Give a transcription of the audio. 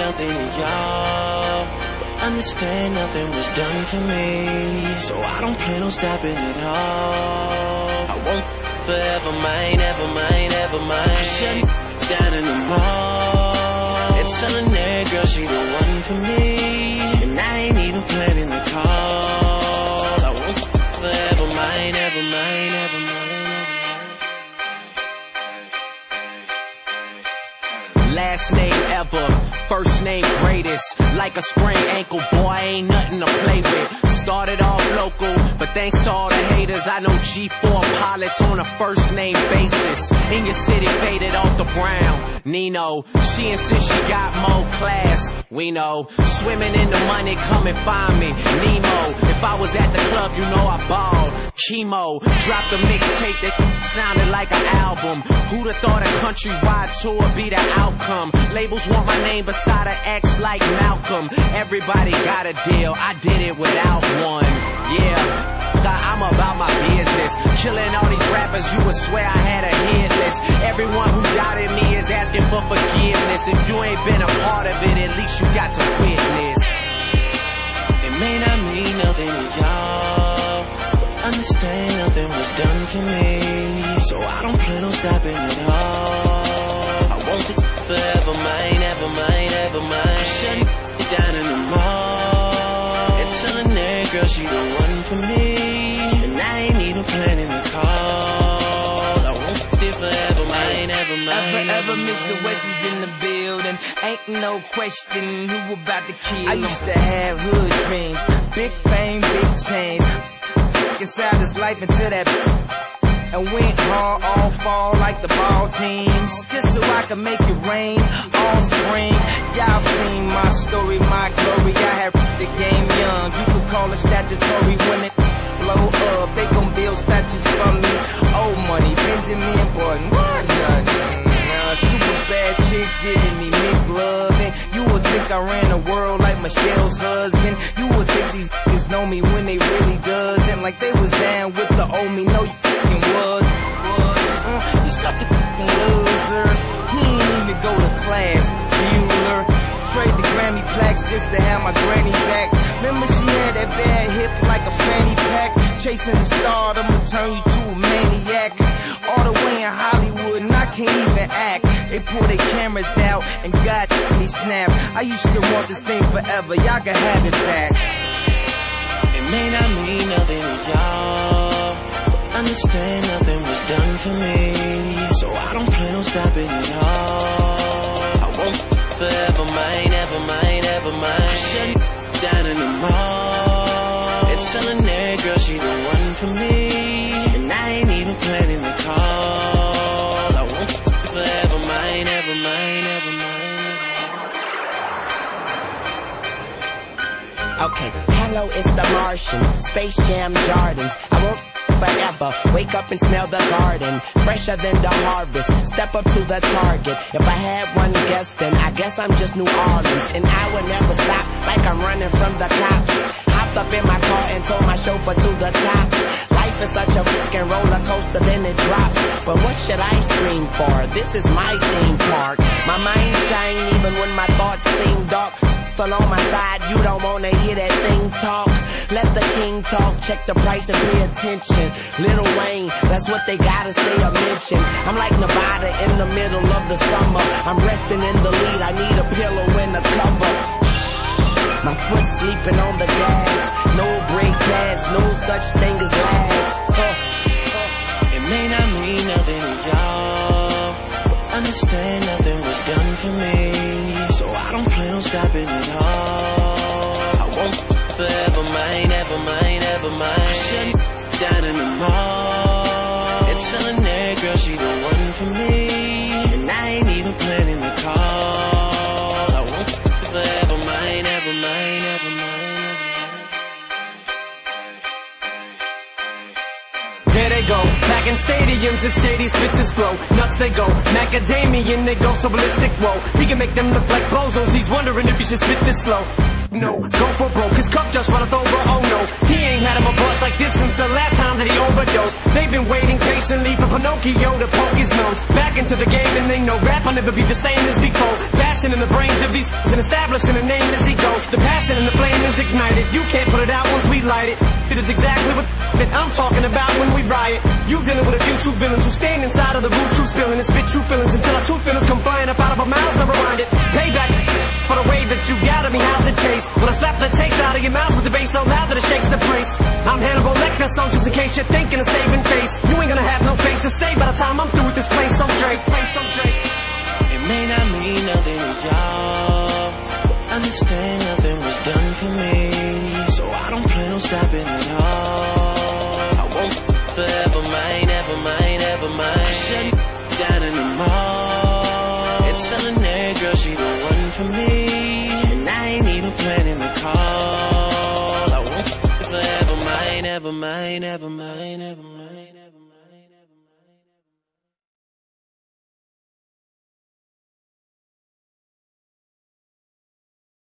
may not mean nothing to y'all, but understand nothing was done for me. So I don't plan on stopping at all. I won't forever mine, ever mind, ever mind. I shut it down in the mall. And that girl she the one for me. Last name ever, first name greatest. Like a sprained ankle, boy, ain't nothing to play with. Started off local, but thanks to all the haters, I know G4 pilots on a first name basis. In your city, faded off the brown. Nino, she insists she got more class. We know, swimming in the money, come and find me. Nemo, if I was at the club, you know I balled. Chemo, dropped a mixtape that sounded like an album. Who'd have thought a countrywide tour be the outcome? Labels want my name beside an X like Malcolm. Everybody got a deal, I did it without one. Yeah. I'm about my business. Killing all these rappers, you would swear I had a hit list. Everyone who doubted me is asking for forgiveness. If you ain't been a part of it, at least you got to witness. It may not mean nothing to y'all, but understand nothing was done for me. So I don't plan on stopping at all. I want it forever mine, ever mine, ever mine. I shut it down in the mall. And telling that girl she the one for me. Mine. Ever, ever, Mr. West is in the building. Ain't no question who about to kill I used to have hood dreams, big fame, big chains. Inside this life until that and went hard all fall like the ball teams. Just so I can make it rain all spring. Y'all seen my story, my glory. I had the game young. You could call it statutory when it blow up. They gon' build statues for me. Old money, Benjamin Button, super bad chicks giving me mid loving. You would think I ran the world like Michelle's husband. You would think these niggas know me when they really doesn't. Like they was down with the old me. No, you fucking was. was. Uh, you such a fucking loser. He ain't even go to class. Bueller. Trade the Grammy plaques just to have my granny back. Remember she had that bad hip like a fanny pack. Chasing the star, I'ma turn you to a maniac. All the way in Hollywood, and I can't. They pull their cameras out and got me snap. I used to want this thing forever, y'all can have it back. It may not mean nothing to y'all, but understand nothing was done for me. So I don't plan on stopping at all. I won't forever mine, ever mine, ever mine. I shut down in the mall. And telling that girl she the one for me. Okay, hello, it's the Martian. Space Jam Jordans. I won't forever. Wake up and smell the garden. Fresher than the harvest. Step up to the target. If I had one guess, then I guess I'm just New Orleans. And I would never stop like I'm running from the cops. Hopped up in my car and told my chauffeur to the top. Life is such a fucking roller coaster, then it drops. But what should I scream for? This is my theme park. My mind shine even when my thoughts seem dark. Fall on my side, you don't wanna hear that thing talk. Let the king talk, check the price and pay attention. Lil Wayne, that's what they gotta say or mention. I'm like Nevada in the middle of the summer. I'm resting in the lead, I need a pillow and a cover. My foot sleeping on the gas. No brake pads, no such thing as last. Uh, It may not mean nothing to y'all, but understand nothing was done for me. So Plan on stopping at all. I won't forever mine, ever mine, ever mine. I shut down in the mall. And telling that girl she the one for me. In stadiums as Shady spits his flow. Nuts they go, macadamian they go so ballistic. Whoa, he can make them look like bozos. He's wondering if he should spit this slow. No, go for broke, his cup just runneth over. Oh no, he ain't had him a buzz like this since the last time that he overdosed. They've been waiting patiently for Pinocchio to poke his nose back into the game, and they know rap will never be the same as before. Bass blasting in the brains of these and establishing a name as he goes. The passion and the is ignited. You can't put it out once we light it. It is exactly what that I'm talking about when we riot. You dealing with a few true villains who stand inside of the root, true spilling and spit true feelings until our true feelings come flying up out of our mouths. Never mind it. Payback for the way that you got at me. How's it taste? When I slap the taste out of your mouth with the bass so loud that it shakes the place. I'm Hannibal Lecter, so just in case you're thinking of saving face, you ain't gonna have no face to say by the time I'm through with this place. So Drake, forever mine, ever mine, ever mine. I shut down in the mall. It's telling every girl she the one for me, and I ain't even planning the call. I won't forever mine, ever mine, ever mine, ever mine, ever